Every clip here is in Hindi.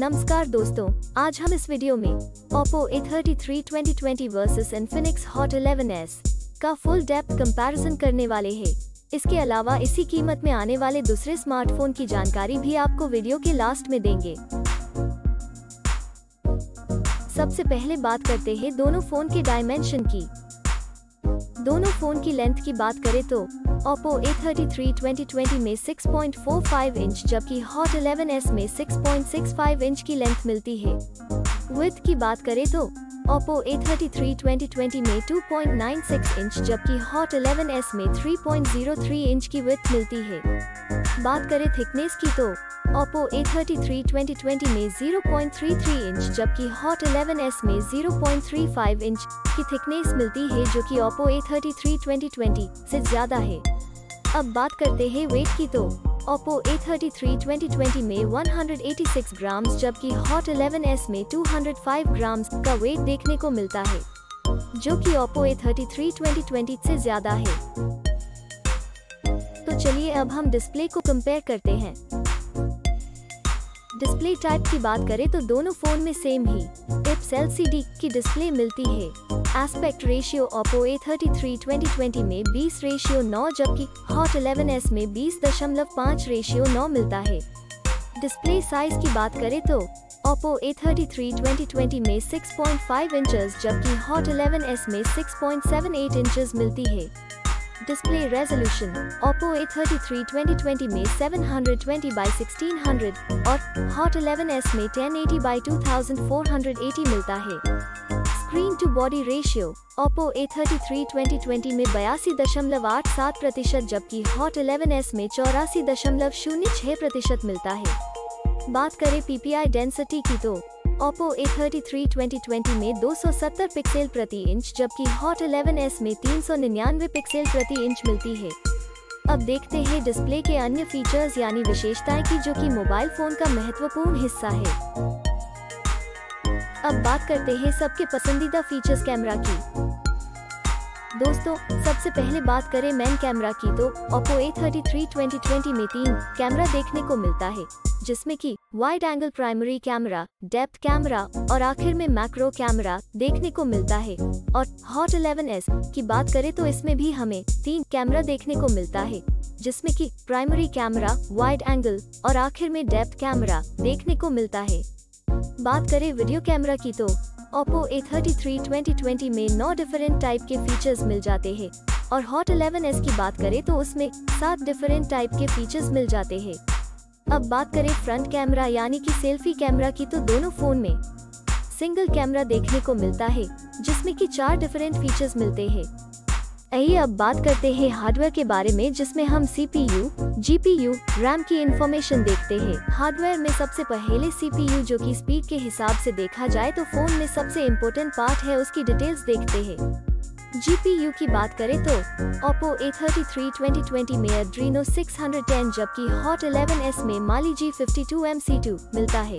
नमस्कार दोस्तों, आज हम इस वीडियो में Oppo A33 2020 versus Infinix Hot 11s का फुल डेप्थ कंपैरिजन करने वाले हैं। इसके अलावा इसी कीमत में आने वाले दूसरे स्मार्टफ़ोन की जानकारी भी आपको वीडियो के लास्ट में देंगे सबसे पहले बात करते हैं दोनों फ़ोन के डायमेंशन की दोनों फ़ोन की लेंथ की बात करें तो Oppo A33 2020 में 6.45 इंच जबकि Hot 11s में 6.65 इंच की लेंथ मिलती है। विथ की बात करें तो Oppo A33 2020 में 2.96 इंच जबकि Hot 11s में 3.03 इंच की विथ मिलती है। बात करें थिकनेस की तो Oppo A33 2020 में 0.33 इंच जबकि Hot 11s में 0.35 इंच की थिकनेस मिलती है जो कि Oppo A33 2020 से ज़्यादा है। अब बात करते हैं वेट की तो Oppo A33 2020 में 186 ग्राम्स जबकि Hot 11s में 205 ग्राम्स का वेट देखने को मिलता है, जो कि Oppo A33 2020 से ज़्यादा है। तो चलिए अब हम डिस्प्ले को कंपेयर करते हैं। डिस्प्ले टाइप की बात करें तो दोनों फ़ोन में सेम ही। टिप्स एलसीडी की डिस्प्ले मिलती है। एस्पेक्ट रेशियो ओप्पो A33 2020 में 20 रेशियो नौ, जबकि Hot 11s में 20.5 रेशियो नौ मिलता है। डिस्प्ले साइज़ की बात करें तो Oppo A33 2020 में 6.5 इंचेस जबकि Hot 11s में 6.78 इंचेस मिलती है। डिस्प्ले रेजोल्यूशन Oppo A33 2020 में 720 by 1600 और Hot 11s में 1080 by 2480 मिलता है। Screen to body ratio Oppo A33 2020 में बयासी दशमलव आठ सात प्रतिशत जबकि Hot 11s में चौरासी दशमलव शून्य छह प्रतिशत मिलता है। बात करें PPI डेंसिटी की तो Oppo A33 2020 में 270 पिक्सल प्रति इंच जबकि Hot 11s में 399 पिक्सल प्रति इंच मिलती है। अब देखते हैं डिस्प्ले के अन्य फीचर्स यानी विशेषताएँ की, जो कि मोबाइल फ़ोन का महत्वपूर्ण हिस्सा है। अब बात करते हैं सबके पसंदीदा फीचर्स कैमरा की। दोस्तों, सबसे पहले बात करें मैन कैमरा की तो Oppo A33 2020 में तीन कैमरा देखने को मिलता है, जिसमें कि wide angle primary camera depth camera और आखिर में मैक्रो कैमरा देखने को मिलता है। और Hot 11s की बात करें तो इसमें भी हमें तीन कैमरा देखने को मिलता है, जिसमें कि प्राइमरी कैमरा वाइड एंगल और आखिर में डेप्थ कैमरा देखने को मिलता है। बात करें वीडियो कैमरा की तो Oppo A33 2020 में नौ डिफरेंट टाइप के फीचर्स मिल जाते हैं। और Hot 11s की बात करें तो उसमें सात डिफरेंट टाइप के फीचर्स मिल जाते हैं। अब बात करें फ्रंट कैमरा यानी कि सेल्फी कैमरा की तो दोनों फ़ोन में। सिंगल कैमरा देखने को मिलता है, जिसमें कि चार डिफरेंट फीचर्स मिलते हैं। आइए अब बात करते हैं हार्डवेयर के बारे में जिसमें हम सीपीयू, जीपीयू, रैम की इंफॉर्मेशन देखते हैं। हार्डवेयर में सबसे पहले सीपीयू जो कि स्पीड के हिसाब से देखा जाए तो फ़ोन में सबसे इम्पोर्टेंट पार्ट है उसकी डिटेल्स देखते हैं। जीपीयू की बात करें तो Oppo A33 2020 में Adreno 610 जबकि Hot 11s में Mali G52 MC2 मिलता है।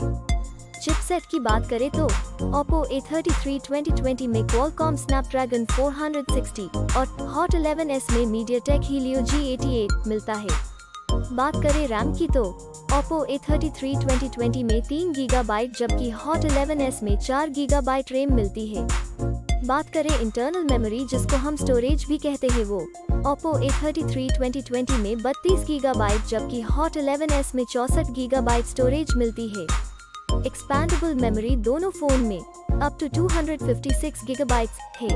चिपसेट की बात करें तो Oppo A33 2020 में Qualcomm Snapdragon 460 और Hot 11s में MediaTek Helio G88 मिलता है। बात करें रैम की तो Oppo A33 2020 में 3 गीगाबाइट जबकि Hot 11s में 4 गीगाबाइट रैम मिलती है। बात करें इंटरनल मेमोरी जिसको हम स्टोरेज भी कहते हैं वो, Oppo A33 2020 में 32 गीगाबाइट जबकि Hot 11s में चौसठ गीगाबाइट स्टोरेज मिलती है। एक्सपैंडेबल मेमोरी दोनों फ़ोन में अप टू 256 गीगाबाइट्स है।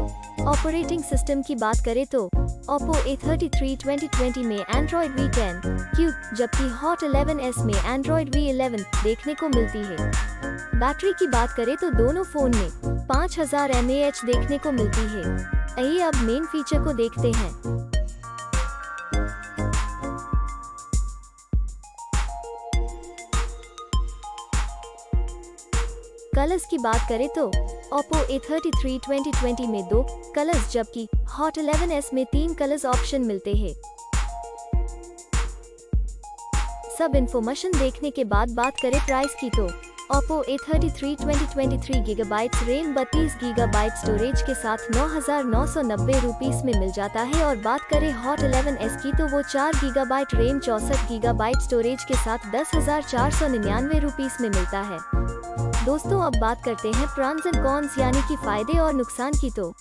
ऑपरेटिंग सिस्टम की बात करें तो Oppo A33 2020 में Android V10 Q जबकि Hot 11s में Android V11 देखने को मिलती है। बैटरी की बात करें तो दोनों फ़ोन में 5000 mAh देखने को मिलती है। आइए अब मेन फीचर को देखते हैं। कलर्स की बात करें तो Oppo A33 2020 में दो कलर्स, जबकि Hot 11s में तीन कलर्स ऑप्शन मिलते हैं। सब इन्फॉर्मेशन देखने के बाद बात करें प्राइस की तो Oppo A33 2023 gigabyte RAM 32 gigabyte storage के साथ नौ हज़ार नौ सौ नब्बे रूपीस में मिल जाता है और बात करें Hot 11s की तो वो चार गीगाबाइट रैम चौसठ गीगाबाइट स्टोरेज के साथ दस हज़ार चार सौ निन्यानवे रूपीस में मिलता है। दोस्तों, अब बात करते हैं प्रॉन्स एंड कॉन्स यानी कि फ़ायदे और नुकसान की तो।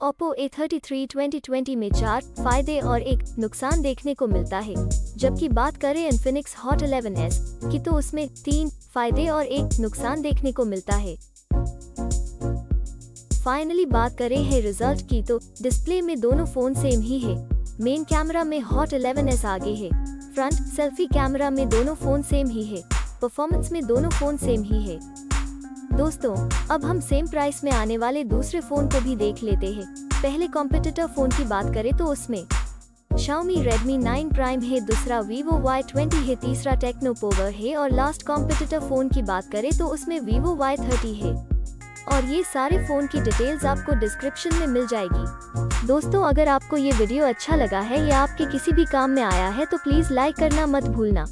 Oppo A33 2020 में चार फ़ायदे और एक नुकसान देखने को मिलता है। जबकि बात करें Infinix Hot 11s की तो उसमें तीन फ़ायदे और एक नुकसान देखने को मिलता है। फाइनली बात करें है रिज़ल्ट की तो डिस्प्ले में दोनों फ़ोन सेम ही है। मेन कैमरा में Hot 11s आगे है। फ्रंट सेल्फी कैमरा में दोनों फ़ोन सेम ही है। परफॉर्मेंस में दोनों फ़ोन सेम ही है। दोस्तों, अब हम सेम प्राइस में आने वाले दूसरे फ़ोन को भी देख लेते हैं। पहले कॉम्पिटिटर फ़ोन की बात करें तो उसमें Xiaomi Redmi 9 Prime है, दूसरा Vivo Y20 है, तीसरा Tecno Power है और लास्ट कॉम्पिटिटर फ़ोन की बात करें तो उसमें Vivo Y30 है। और ये सारे फ़ोन की डिटेल्स आपको डिस्क्रिप्शन में मिल जाएगी। दोस्तों, अगर आपको ये वीडियो अच्छा लगा है या आपके किसी भी काम में आया है तो प्लीज़ लाइक करना मत भूलना।